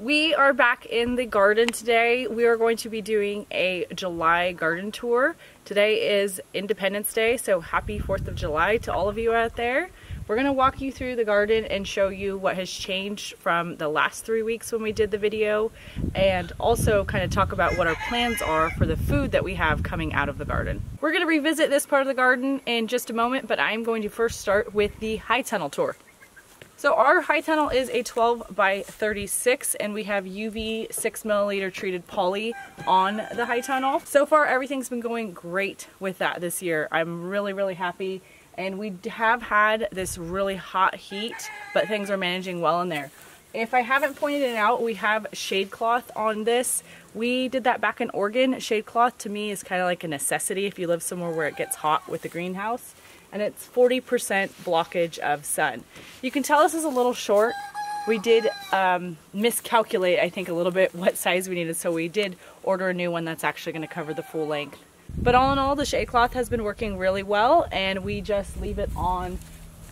We are back in the garden today. We are going to be doing a July garden tour. Today is Independence Day, so happy 4th of July to all of you out there. We're going to walk you through the garden and show you what has changed from the last three weeks when we did the video and also kind of talk about what our plans are for the food that we have coming out of the garden. We're going to revisit this part of the garden in just a moment, but I'm going to first start with the high tunnel tour. So our high tunnel is a 12 by 36 and we have UV 6 milliliter treated poly on the high tunnel. So far everything's been going great with that this year. I'm really really happy and we have had this really hot heat but things are managing well in there. If I haven't pointed it out, we have shade cloth on this. We did that back in Oregon. Shade cloth to me is kind of like a necessity if you live somewhere where it gets hot with the greenhouse and it's 40% blockage of sun. You can tell this is a little short. We did um, miscalculate, I think, a little bit what size we needed, so we did order a new one that's actually going to cover the full length. But all in all, the shade cloth has been working really well, and we just leave it on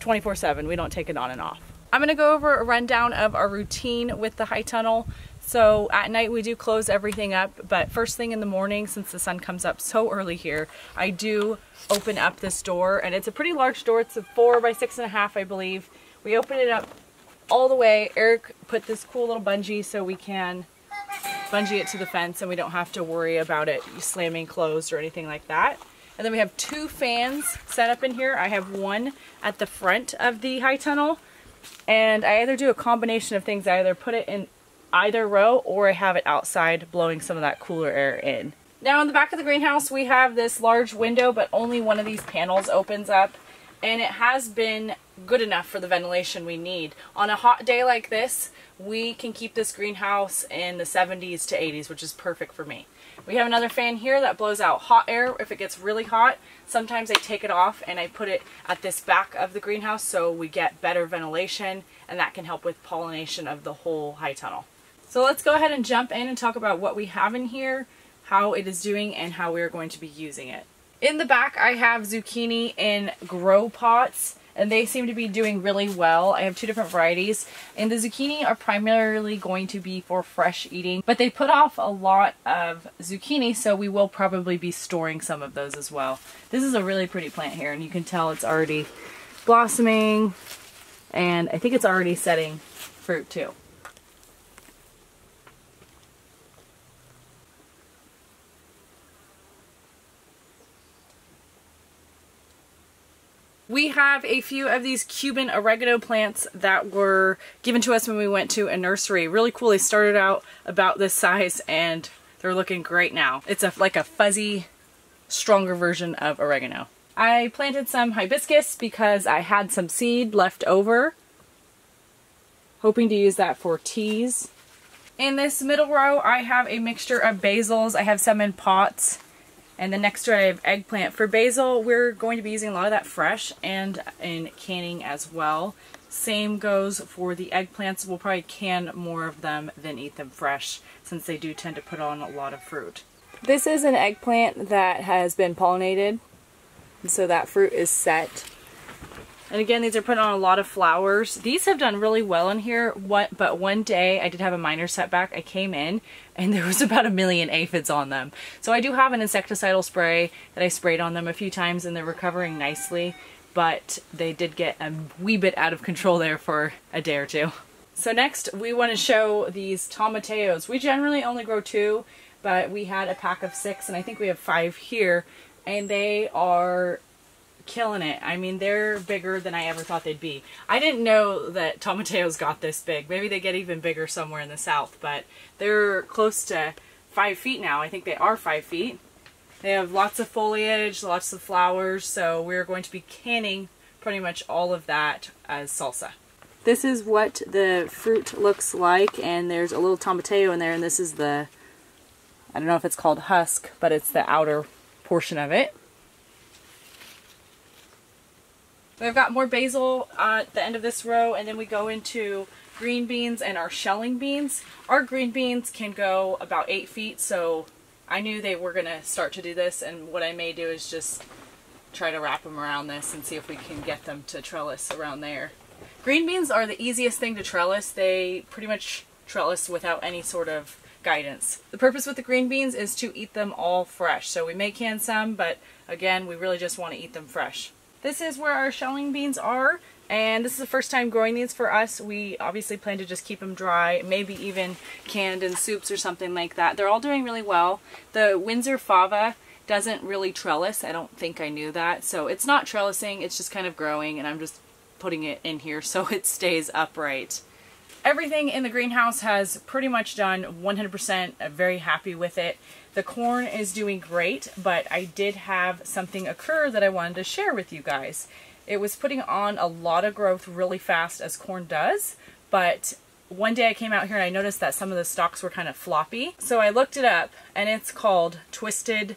24-7. We don't take it on and off. I'm to go over a rundown of our routine with the high tunnel. So at night we do close everything up, but first thing in the morning, since the sun comes up so early here, I do open up this door and it's a pretty large door. It's a four by six and a half, I believe. We open it up all the way. Eric put this cool little bungee so we can bungee it to the fence and we don't have to worry about it slamming closed or anything like that. And then we have two fans set up in here. I have one at the front of the high tunnel and I either do a combination of things. I either put it in either row or I have it outside blowing some of that cooler air in. Now in the back of the greenhouse we have this large window but only one of these panels opens up and it has been good enough for the ventilation we need. On a hot day like this we can keep this greenhouse in the 70s to 80s which is perfect for me. We have another fan here that blows out hot air if it gets really hot. Sometimes I take it off and I put it at this back of the greenhouse so we get better ventilation and that can help with pollination of the whole high tunnel. So let's go ahead and jump in and talk about what we have in here, how it is doing, and how we're going to be using it. In the back, I have zucchini in grow pots, and they seem to be doing really well. I have two different varieties, and the zucchini are primarily going to be for fresh eating, but they put off a lot of zucchini, so we will probably be storing some of those as well. This is a really pretty plant here, and you can tell it's already blossoming, and I think it's already setting fruit too. We have a few of these Cuban oregano plants that were given to us when we went to a nursery. Really cool. They started out about this size and they're looking great now. It's a like a fuzzy, stronger version of oregano. I planted some hibiscus because I had some seed left over. Hoping to use that for teas. In this middle row, I have a mixture of basils. I have some in pots and the next row I have eggplant. For basil, we're going to be using a lot of that fresh and in canning as well. Same goes for the eggplants. We'll probably can more of them than eat them fresh since they do tend to put on a lot of fruit. This is an eggplant that has been pollinated. So that fruit is set and again, these are putting on a lot of flowers. These have done really well in here, what, but one day I did have a minor setback. I came in and there was about a million aphids on them. So I do have an insecticidal spray that I sprayed on them a few times and they're recovering nicely, but they did get a wee bit out of control there for a day or two. So next we want to show these tomatillos. We generally only grow two, but we had a pack of six and I think we have five here and they are killing it. I mean, they're bigger than I ever thought they'd be. I didn't know that tomatillos got this big. Maybe they get even bigger somewhere in the south, but they're close to five feet now. I think they are five feet. They have lots of foliage, lots of flowers, so we're going to be canning pretty much all of that as salsa. This is what the fruit looks like, and there's a little tomatillo in there, and this is the, I don't know if it's called husk, but it's the outer portion of it. We've got more basil at the end of this row and then we go into green beans and our shelling beans. Our green beans can go about 8 feet so I knew they were going to start to do this and what I may do is just try to wrap them around this and see if we can get them to trellis around there. Green beans are the easiest thing to trellis. They pretty much trellis without any sort of guidance. The purpose with the green beans is to eat them all fresh. So we may can some, but again, we really just want to eat them fresh. This is where our shelling beans are. And this is the first time growing these for us. We obviously plan to just keep them dry, maybe even canned in soups or something like that. They're all doing really well. The Windsor Fava doesn't really trellis. I don't think I knew that. So it's not trellising, it's just kind of growing and I'm just putting it in here so it stays upright. Everything in the greenhouse has pretty much done 100%. I'm very happy with it. The corn is doing great, but I did have something occur that I wanted to share with you guys. It was putting on a lot of growth really fast as corn does, but one day I came out here and I noticed that some of the stalks were kind of floppy. So I looked it up and it's called twisted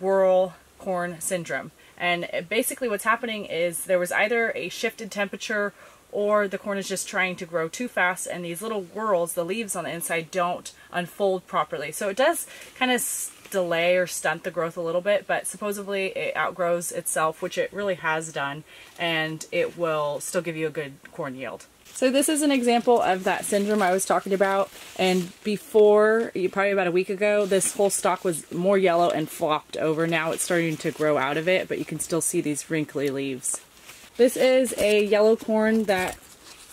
whorl corn syndrome. And basically what's happening is there was either a shifted temperature or the corn is just trying to grow too fast and these little whorls, the leaves on the inside, don't unfold properly. So it does kind of delay or stunt the growth a little bit, but supposedly it outgrows itself, which it really has done, and it will still give you a good corn yield. So this is an example of that syndrome I was talking about. And before, probably about a week ago, this whole stalk was more yellow and flopped over. Now it's starting to grow out of it, but you can still see these wrinkly leaves. This is a yellow corn that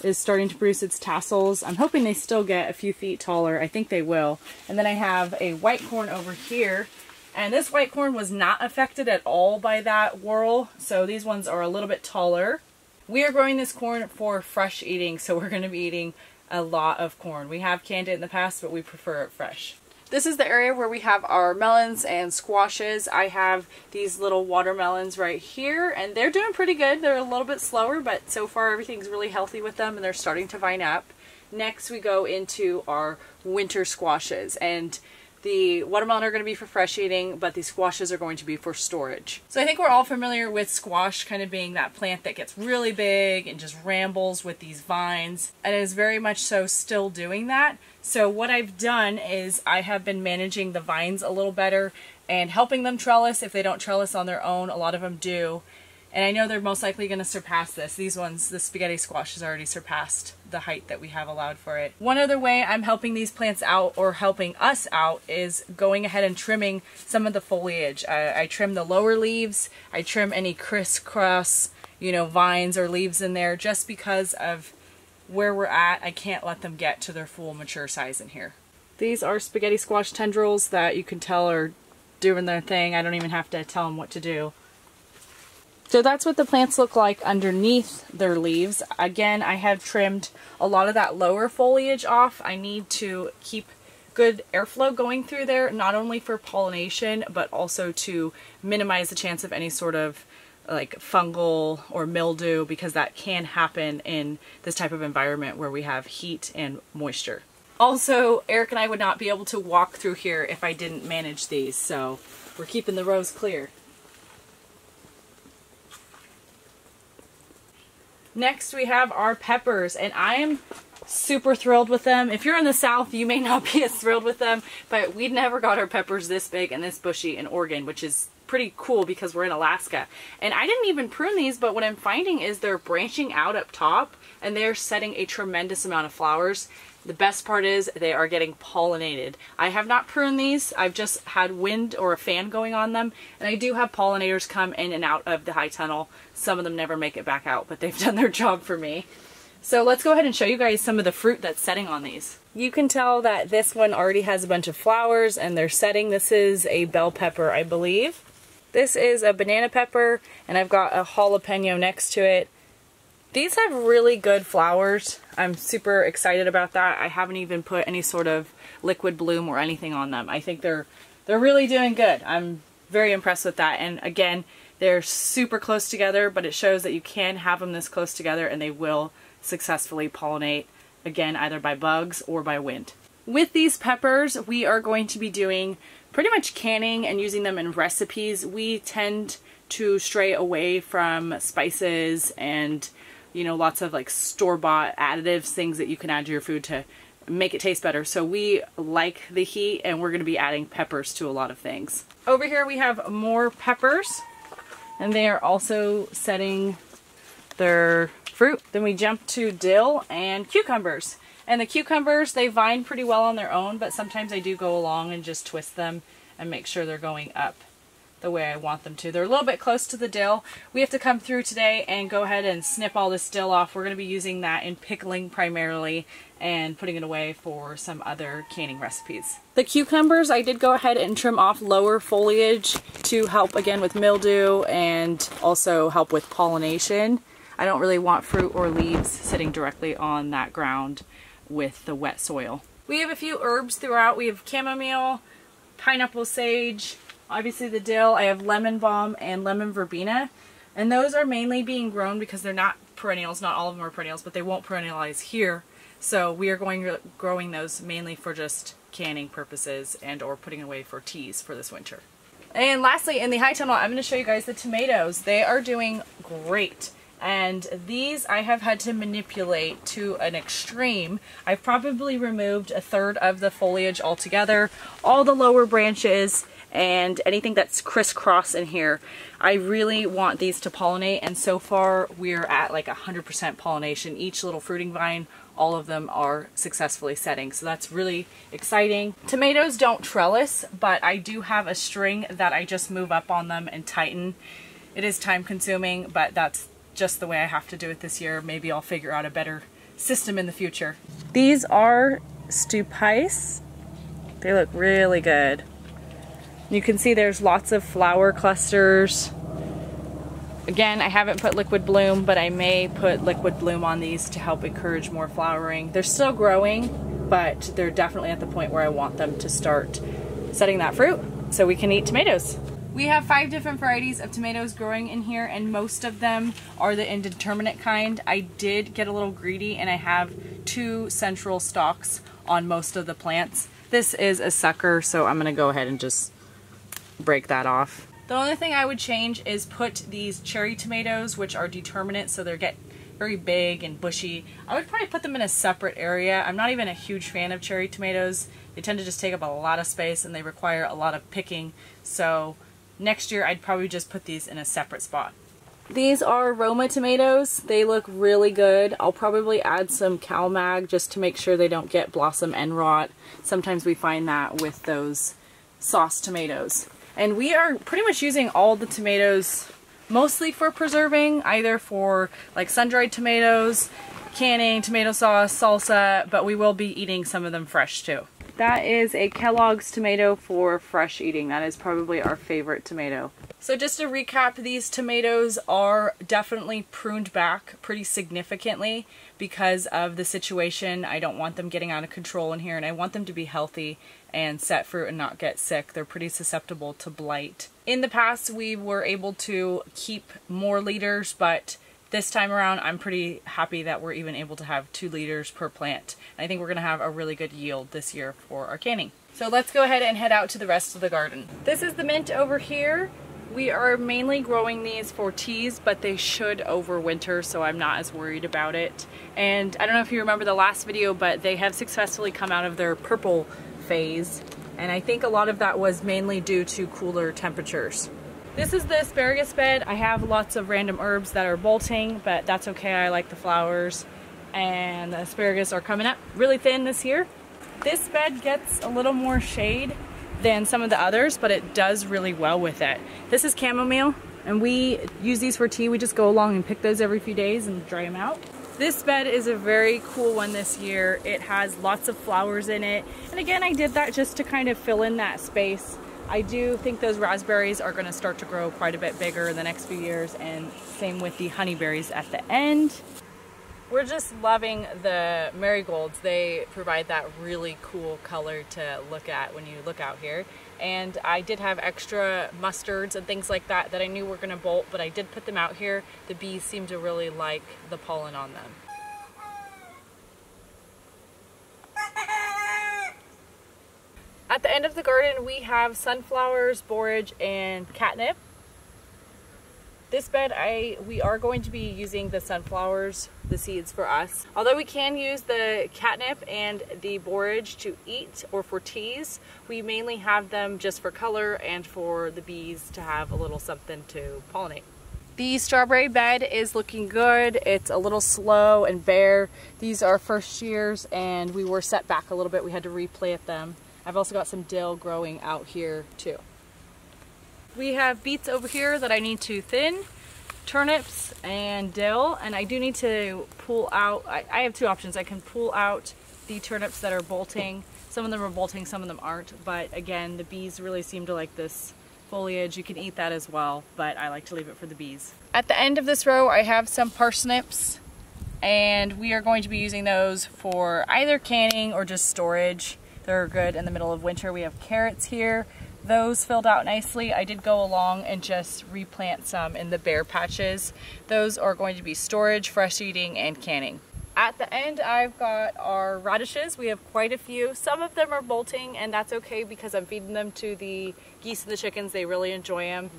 is starting to produce its tassels. I'm hoping they still get a few feet taller. I think they will. And then I have a white corn over here. And this white corn was not affected at all by that whorl. So these ones are a little bit taller. We are growing this corn for fresh eating, so we're going to be eating a lot of corn. We have canned it in the past, but we prefer it fresh. This is the area where we have our melons and squashes. I have these little watermelons right here and they're doing pretty good. They're a little bit slower, but so far everything's really healthy with them and they're starting to vine up. Next we go into our winter squashes and the watermelon are going to be for fresh eating, but the squashes are going to be for storage. So I think we're all familiar with squash kind of being that plant that gets really big and just rambles with these vines. And is very much so still doing that. So what I've done is I have been managing the vines a little better and helping them trellis if they don't trellis on their own. A lot of them do. And I know they're most likely going to surpass this. These ones, the spaghetti squash has already surpassed the height that we have allowed for it. One other way I'm helping these plants out or helping us out is going ahead and trimming some of the foliage. I, I trim the lower leaves. I trim any crisscross, you know, vines or leaves in there just because of where we're at. I can't let them get to their full mature size in here. These are spaghetti squash tendrils that you can tell are doing their thing. I don't even have to tell them what to do. So that's what the plants look like underneath their leaves. Again, I have trimmed a lot of that lower foliage off. I need to keep good airflow going through there, not only for pollination, but also to minimize the chance of any sort of like fungal or mildew because that can happen in this type of environment where we have heat and moisture. Also, Eric and I would not be able to walk through here if I didn't manage these, so we're keeping the rows clear. Next we have our peppers and I am super thrilled with them. If you're in the south you may not be as thrilled with them but we never got our peppers this big and this bushy in Oregon which is pretty cool because we're in Alaska. And I didn't even prune these but what I'm finding is they're branching out up top and they're setting a tremendous amount of flowers the best part is they are getting pollinated. I have not pruned these. I've just had wind or a fan going on them. And I do have pollinators come in and out of the high tunnel. Some of them never make it back out, but they've done their job for me. So let's go ahead and show you guys some of the fruit that's setting on these. You can tell that this one already has a bunch of flowers and they're setting. This is a bell pepper, I believe. This is a banana pepper and I've got a jalapeno next to it. These have really good flowers. I'm super excited about that. I haven't even put any sort of liquid bloom or anything on them. I think they're they're really doing good. I'm very impressed with that. And again, they're super close together, but it shows that you can have them this close together and they will successfully pollinate, again, either by bugs or by wind. With these peppers, we are going to be doing pretty much canning and using them in recipes. We tend to stray away from spices and you know, lots of like store-bought additives, things that you can add to your food to make it taste better. So we like the heat and we're going to be adding peppers to a lot of things. Over here we have more peppers and they are also setting their fruit. Then we jump to dill and cucumbers. And the cucumbers, they vine pretty well on their own, but sometimes I do go along and just twist them and make sure they're going up the way I want them to. They're a little bit close to the dill. We have to come through today and go ahead and snip all this dill off. We're going to be using that in pickling primarily and putting it away for some other canning recipes. The cucumbers, I did go ahead and trim off lower foliage to help again with mildew and also help with pollination. I don't really want fruit or leaves sitting directly on that ground with the wet soil. We have a few herbs throughout. We have chamomile, pineapple sage, obviously the dill. I have lemon balm and lemon verbena. And those are mainly being grown because they're not perennials. Not all of them are perennials, but they won't perennialize here. So we are going growing those mainly for just canning purposes and or putting away for teas for this winter. And lastly, in the high tunnel, I'm going to show you guys the tomatoes. They are doing great. And these I have had to manipulate to an extreme. I've probably removed a third of the foliage altogether, all the lower branches, and anything that's crisscross in here. I really want these to pollinate and so far we're at like 100% pollination. Each little fruiting vine, all of them are successfully setting. So that's really exciting. Tomatoes don't trellis, but I do have a string that I just move up on them and tighten. It is time consuming, but that's just the way I have to do it this year. Maybe I'll figure out a better system in the future. These are Stupice. They look really good. You can see there's lots of flower clusters. Again, I haven't put liquid bloom, but I may put liquid bloom on these to help encourage more flowering. They're still growing, but they're definitely at the point where I want them to start setting that fruit so we can eat tomatoes. We have five different varieties of tomatoes growing in here and most of them are the indeterminate kind. I did get a little greedy and I have two central stalks on most of the plants. This is a sucker, so I'm gonna go ahead and just break that off. The only thing I would change is put these cherry tomatoes, which are determinate, so they get very big and bushy. I would probably put them in a separate area. I'm not even a huge fan of cherry tomatoes. They tend to just take up a lot of space and they require a lot of picking. So Next year, I'd probably just put these in a separate spot. These are Roma tomatoes. They look really good. I'll probably add some CalMag just to make sure they don't get blossom end rot. Sometimes we find that with those sauce tomatoes. And we are pretty much using all the tomatoes mostly for preserving, either for like sun-dried tomatoes, canning, tomato sauce, salsa, but we will be eating some of them fresh too. That is a Kellogg's tomato for fresh eating. That is probably our favorite tomato. So just to recap, these tomatoes are definitely pruned back pretty significantly because of the situation. I don't want them getting out of control in here and I want them to be healthy and set fruit and not get sick. They're pretty susceptible to blight. In the past, we were able to keep more leaders, but this time around, I'm pretty happy that we're even able to have two leaders per plant. I think we're going to have a really good yield this year for our canning. So let's go ahead and head out to the rest of the garden. This is the mint over here. We are mainly growing these for teas, but they should overwinter, so I'm not as worried about it. And I don't know if you remember the last video, but they have successfully come out of their purple phase. And I think a lot of that was mainly due to cooler temperatures. This is the asparagus bed. I have lots of random herbs that are bolting, but that's okay. I like the flowers. And the asparagus are coming up really thin this year. This bed gets a little more shade than some of the others, but it does really well with it. This is chamomile, and we use these for tea. We just go along and pick those every few days and dry them out. This bed is a very cool one this year. It has lots of flowers in it. And again, I did that just to kind of fill in that space I do think those raspberries are going to start to grow quite a bit bigger in the next few years and same with the honeyberries at the end. We're just loving the marigolds. They provide that really cool color to look at when you look out here. And I did have extra mustards and things like that that I knew were going to bolt, but I did put them out here. The bees seem to really like the pollen on them. At the end of the garden, we have sunflowers, borage, and catnip. This bed, I we are going to be using the sunflowers, the seeds for us. Although we can use the catnip and the borage to eat or for teas, we mainly have them just for color and for the bees to have a little something to pollinate. The strawberry bed is looking good. It's a little slow and bare. These are first years and we were set back a little bit. We had to replant them. I've also got some dill growing out here too. We have beets over here that I need to thin, turnips and dill, and I do need to pull out, I, I have two options. I can pull out the turnips that are bolting. Some of them are bolting, some of them aren't, but again, the bees really seem to like this foliage. You can eat that as well, but I like to leave it for the bees. At the end of this row, I have some parsnips and we are going to be using those for either canning or just storage. They're good in the middle of winter. We have carrots here. Those filled out nicely. I did go along and just replant some in the bare patches. Those are going to be storage, fresh eating, and canning. At the end, I've got our radishes. We have quite a few. Some of them are bolting, and that's okay because I'm feeding them to the geese and the chickens. They really enjoy them.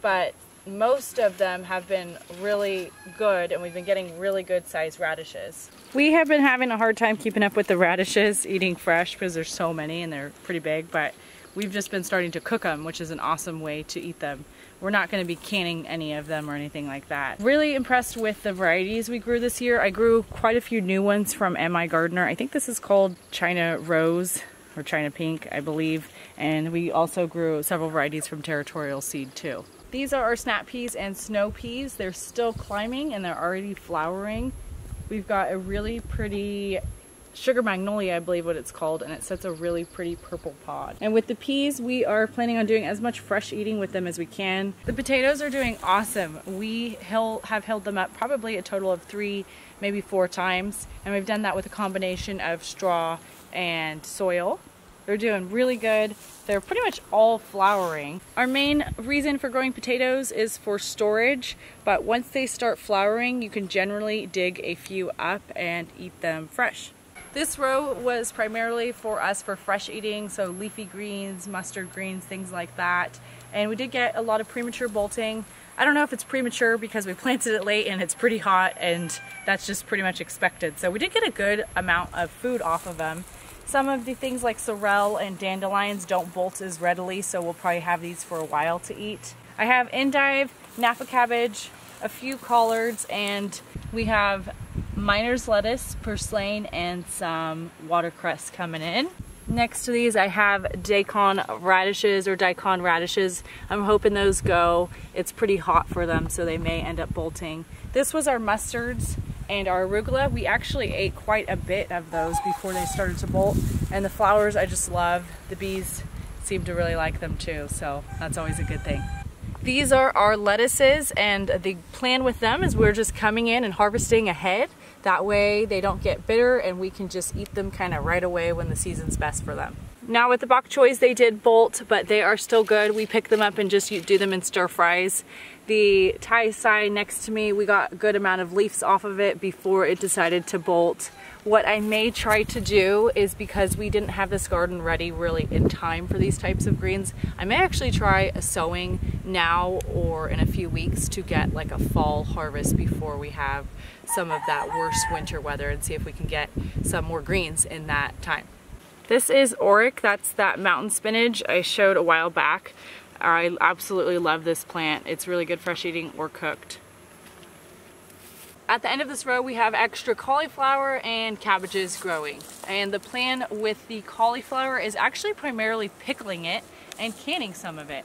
But most of them have been really good, and we've been getting really good sized radishes. We have been having a hard time keeping up with the radishes, eating fresh, because there's so many and they're pretty big, but we've just been starting to cook them, which is an awesome way to eat them. We're not going to be canning any of them or anything like that. Really impressed with the varieties we grew this year. I grew quite a few new ones from MI Gardener. I think this is called China Rose or China Pink, I believe. And we also grew several varieties from Territorial Seed too. These are our snap peas and snow peas. They're still climbing and they're already flowering. We've got a really pretty sugar magnolia, I believe what it's called, and it sets a really pretty purple pod. And with the peas, we are planning on doing as much fresh eating with them as we can. The potatoes are doing awesome. We have held them up probably a total of three, maybe four times, and we've done that with a combination of straw and soil. They're doing really good. They're pretty much all flowering. Our main reason for growing potatoes is for storage, but once they start flowering, you can generally dig a few up and eat them fresh. This row was primarily for us for fresh eating, so leafy greens, mustard greens, things like that. And we did get a lot of premature bolting. I don't know if it's premature because we planted it late and it's pretty hot and that's just pretty much expected. So we did get a good amount of food off of them. Some of the things like sorrel and dandelions don't bolt as readily, so we'll probably have these for a while to eat. I have endive, Napa cabbage, a few collards, and we have miner's lettuce, purslane, and some watercress coming in. Next to these I have daikon radishes or daikon radishes. I'm hoping those go. It's pretty hot for them so they may end up bolting. This was our mustards and our arugula. We actually ate quite a bit of those before they started to bolt and the flowers I just love. The bees seem to really like them too so that's always a good thing. These are our lettuces and the plan with them is we're just coming in and harvesting ahead. That way they don't get bitter and we can just eat them kind of right away when the season's best for them. Now with the bok choys they did bolt, but they are still good. We pick them up and just do them in stir fries. The Thai side next to me, we got a good amount of leaves off of it before it decided to bolt. What I may try to do is because we didn't have this garden ready really in time for these types of greens, I may actually try a sowing now or in a few weeks to get like a fall harvest before we have some of that worse winter weather and see if we can get some more greens in that time. This is Orach, that's that mountain spinach I showed a while back. I absolutely love this plant. It's really good fresh eating or cooked. At the end of this row, we have extra cauliflower and cabbages growing. And the plan with the cauliflower is actually primarily pickling it and canning some of it.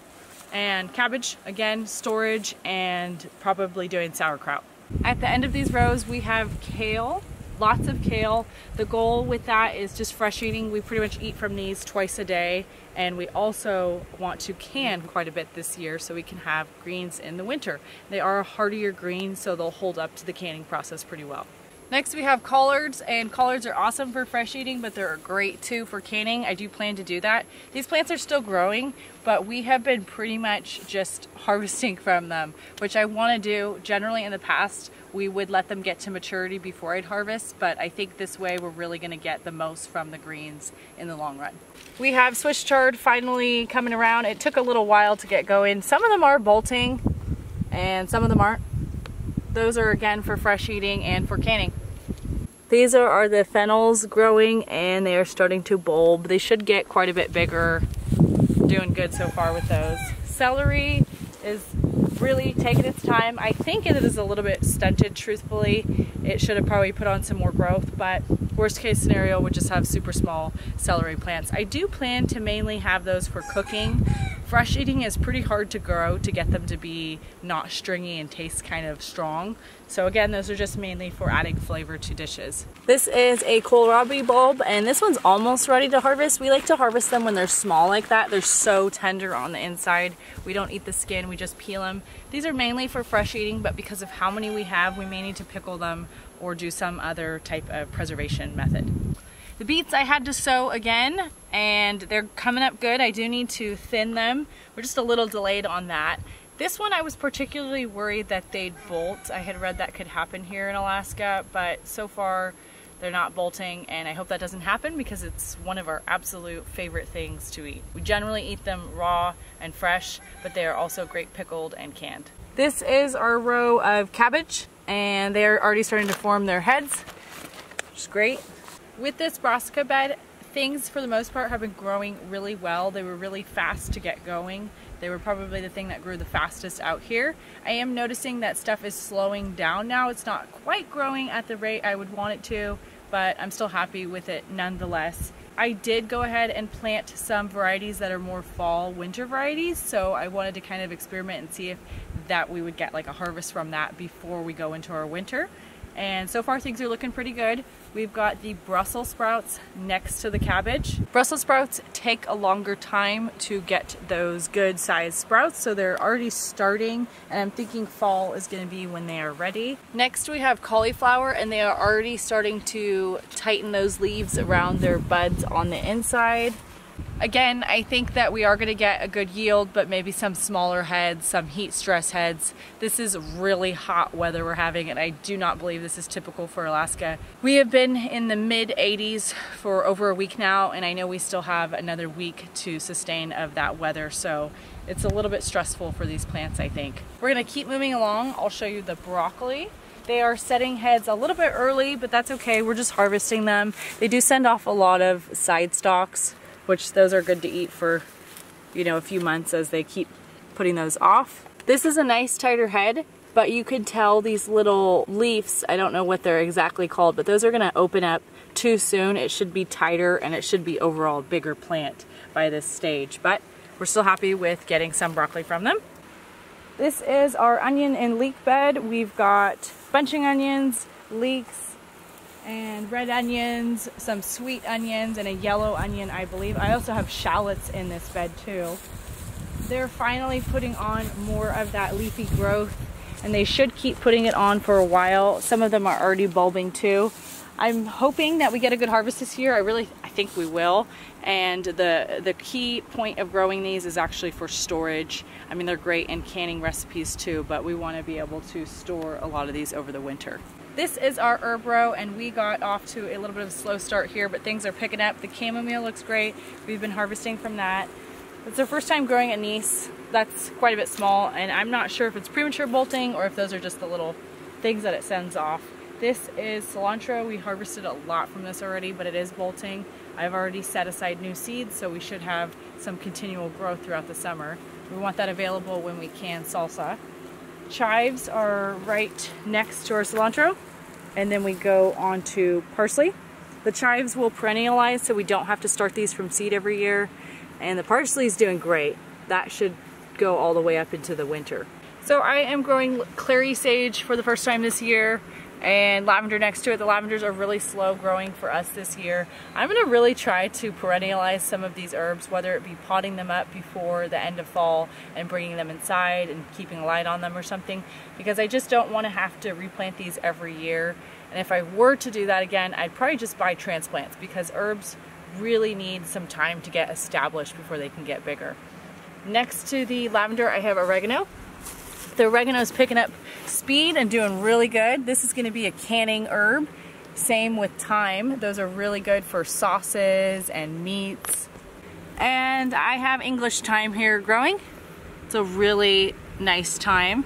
And cabbage, again, storage and probably doing sauerkraut. At the end of these rows, we have kale, lots of kale. The goal with that is just fresh eating. We pretty much eat from these twice a day and we also want to can quite a bit this year so we can have greens in the winter. They are a hardier green so they'll hold up to the canning process pretty well. Next we have collards and collards are awesome for fresh eating but they're great too for canning. I do plan to do that. These plants are still growing but we have been pretty much just harvesting from them which I want to do. Generally in the past we would let them get to maturity before I'd harvest but I think this way we're really going to get the most from the greens in the long run. We have Swiss chard finally coming around. It took a little while to get going. Some of them are bolting and some of them aren't. Those are again for fresh eating and for canning. These are, the fennels growing and they are starting to bulb. They should get quite a bit bigger. Doing good so far with those. Celery is really taking its time. I think it is a little bit stunted, truthfully. It should have probably put on some more growth, but worst case scenario would just have super small celery plants. I do plan to mainly have those for cooking Fresh eating is pretty hard to grow to get them to be not stringy and taste kind of strong. So again, those are just mainly for adding flavor to dishes. This is a kohlrabi bulb and this one's almost ready to harvest. We like to harvest them when they're small like that. They're so tender on the inside. We don't eat the skin, we just peel them. These are mainly for fresh eating, but because of how many we have, we may need to pickle them or do some other type of preservation method. The beets I had to sow again and they're coming up good. I do need to thin them. We're just a little delayed on that. This one I was particularly worried that they'd bolt. I had read that could happen here in Alaska, but so far they're not bolting and I hope that doesn't happen because it's one of our absolute favorite things to eat. We generally eat them raw and fresh, but they are also great pickled and canned. This is our row of cabbage and they're already starting to form their heads, which is great. With this brassica bed, things for the most part have been growing really well. They were really fast to get going. They were probably the thing that grew the fastest out here. I am noticing that stuff is slowing down now. It's not quite growing at the rate I would want it to, but I'm still happy with it nonetheless. I did go ahead and plant some varieties that are more fall winter varieties so I wanted to kind of experiment and see if that we would get like a harvest from that before we go into our winter and so far things are looking pretty good. We've got the Brussels sprouts next to the cabbage. Brussels sprouts take a longer time to get those good sized sprouts, so they're already starting, and I'm thinking fall is gonna be when they are ready. Next we have cauliflower, and they are already starting to tighten those leaves around their buds on the inside. Again, I think that we are going to get a good yield, but maybe some smaller heads, some heat stress heads. This is really hot weather we're having, and I do not believe this is typical for Alaska. We have been in the mid 80s for over a week now, and I know we still have another week to sustain of that weather, so it's a little bit stressful for these plants, I think. We're going to keep moving along. I'll show you the broccoli. They are setting heads a little bit early, but that's okay. We're just harvesting them. They do send off a lot of side stalks which those are good to eat for, you know, a few months as they keep putting those off. This is a nice tighter head, but you could tell these little leaves, I don't know what they're exactly called, but those are gonna open up too soon. It should be tighter and it should be overall a bigger plant by this stage, but we're still happy with getting some broccoli from them. This is our onion and leek bed. We've got bunching onions, leeks, and red onions, some sweet onions, and a yellow onion, I believe. I also have shallots in this bed too. They're finally putting on more of that leafy growth and they should keep putting it on for a while. Some of them are already bulbing too. I'm hoping that we get a good harvest this year. I really, think we will. And the, the key point of growing these is actually for storage. I mean, they're great in canning recipes too, but we wanna be able to store a lot of these over the winter. This is our herb row and we got off to a little bit of a slow start here, but things are picking up. The chamomile looks great. We've been harvesting from that. It's our first time growing anise. That's quite a bit small and I'm not sure if it's premature bolting or if those are just the little things that it sends off. This is cilantro. We harvested a lot from this already, but it is bolting. I've already set aside new seeds, so we should have some continual growth throughout the summer. We want that available when we can salsa. Chives are right next to our cilantro and then we go on to parsley. The chives will perennialize so we don't have to start these from seed every year and the parsley is doing great. That should go all the way up into the winter. So I am growing clary sage for the first time this year and lavender next to it. The lavenders are really slow growing for us this year. I'm gonna really try to perennialize some of these herbs, whether it be potting them up before the end of fall and bringing them inside and keeping a light on them or something, because I just don't wanna have to replant these every year. And if I were to do that again, I'd probably just buy transplants because herbs really need some time to get established before they can get bigger. Next to the lavender, I have oregano. The oregano is picking up speed and doing really good. This is gonna be a canning herb. Same with thyme. Those are really good for sauces and meats. And I have English thyme here growing. It's a really nice thyme.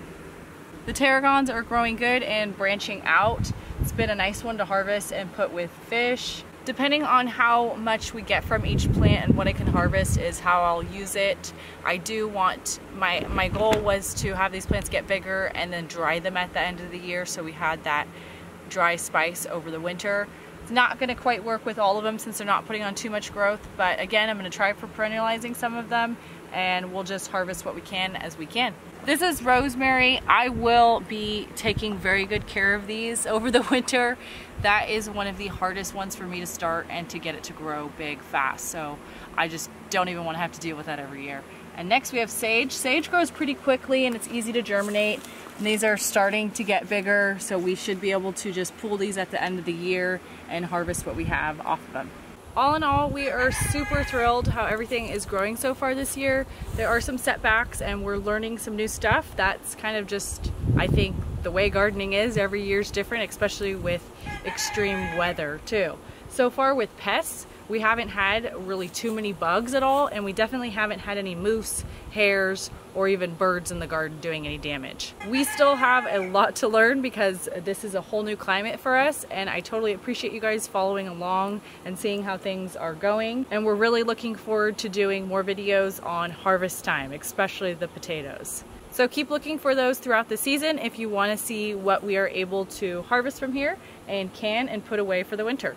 The tarragons are growing good and branching out. It's been a nice one to harvest and put with fish. Depending on how much we get from each plant and what I can harvest is how I'll use it. I do want, my, my goal was to have these plants get bigger and then dry them at the end of the year so we had that dry spice over the winter. It's not going to quite work with all of them since they're not putting on too much growth, but again, I'm going to try for perennializing some of them and we'll just harvest what we can as we can. This is rosemary. I will be taking very good care of these over the winter. That is one of the hardest ones for me to start and to get it to grow big fast. So I just don't even want to have to deal with that every year. And next we have sage. Sage grows pretty quickly and it's easy to germinate. And these are starting to get bigger, so we should be able to just pull these at the end of the year and harvest what we have off of them all in all, we are super thrilled how everything is growing so far this year. There are some setbacks and we're learning some new stuff. That's kind of just, I think, the way gardening is. Every year is different, especially with extreme weather too. So far with pests, we haven't had really too many bugs at all and we definitely haven't had any moose, hares, or even birds in the garden doing any damage. We still have a lot to learn because this is a whole new climate for us and I totally appreciate you guys following along and seeing how things are going and we're really looking forward to doing more videos on harvest time, especially the potatoes. So keep looking for those throughout the season if you want to see what we are able to harvest from here and can and put away for the winter.